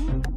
Ooh.